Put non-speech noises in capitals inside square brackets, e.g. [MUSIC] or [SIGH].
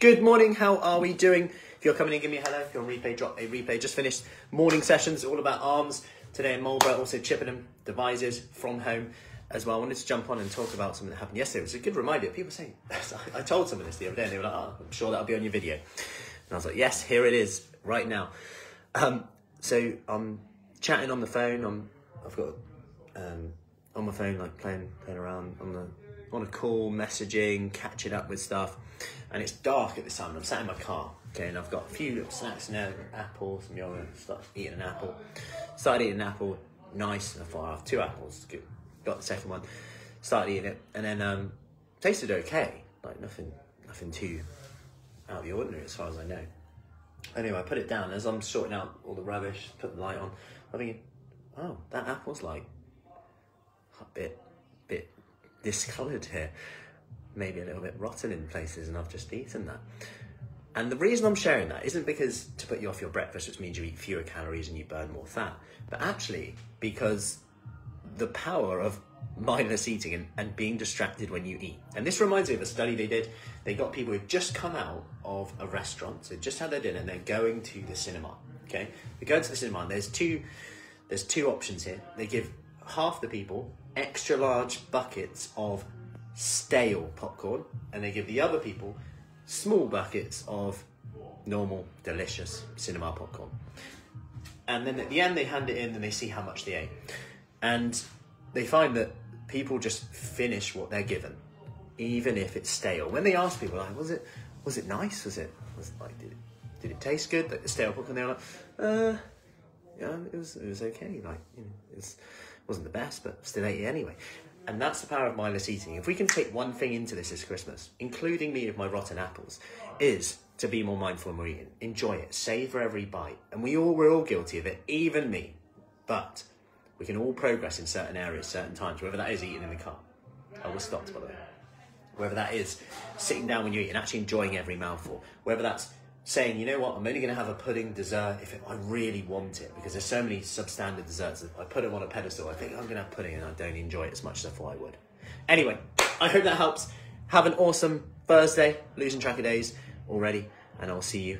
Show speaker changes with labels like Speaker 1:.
Speaker 1: Good morning, how are we doing? If you're coming in, give me a hello. If you're on replay, drop a replay. Just finished morning sessions, all about arms today in Marlborough, also Chippenham Devizes from home as well. I wanted to jump on and talk about something that happened yesterday. It was a good reminder. People say, [LAUGHS] I told someone this the other day, and they were like, oh, I'm sure that'll be on your video. And I was like, yes, here it is, right now. Um, so I'm chatting on the phone. I'm, I've got um, on my phone, like playing playing around on the on a call, messaging, catching up with stuff, and it's dark at this time. I'm sat in my car, okay, and I've got a few little snacks in there, apple, some yogurt, start eating an apple. Started eating an apple, nice, and I thought, two apples, good. Got the second one, started eating it, and then um, tasted okay, like nothing, nothing too out of the ordinary as far as I know. Anyway, I put it down as I'm sorting out all the rubbish, put the light on. I'm thinking, oh, that apple's like a bit, bit discoloured here, maybe a little bit rotten in places, and I've just eaten that. And the reason I'm sharing that isn't because to put you off your breakfast, which means you eat fewer calories and you burn more fat, but actually because the power of mindless eating and, and being distracted when you eat. And this reminds me of a study they did. They got people who just come out of a restaurant, so just had their dinner, and they're going to the cinema. Okay, they go to the cinema, and there's two, there's two options here. They give half the people extra large buckets of stale popcorn, and they give the other people small buckets of normal, delicious cinema popcorn. And then at the end, they hand it in and they see how much they ate. And they find that people just finish what they're given, even if it's stale. When they ask people, like, was it was it nice? Was it was it like did it, did it taste good? Like the stale popcorn, they were like, uh, yeah, it was it was okay. Like you know, it was, wasn't the best, but still ate it anyway. And that's the power of mindless eating. If we can take one thing into this this Christmas, including me of my rotten apples, is to be more mindful when we're eating. Enjoy it. Savor every bite. And we all we're all guilty of it, even me. But we can all progress in certain areas, certain times, whether that is eating in the car. I was stopped by the way. Whether that is sitting down when you eat and actually enjoying every mouthful. Whether that's saying, you know what, I'm only going to have a pudding dessert if I really want it, because there's so many substandard desserts that I put them on a pedestal. I think I'm going to have pudding and I don't enjoy it as much as I thought I would. Anyway, I hope that helps. Have an awesome Thursday, losing track of days already, and I'll see you